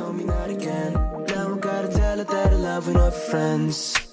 told me not again. Now I gotta tell her that I love her friends.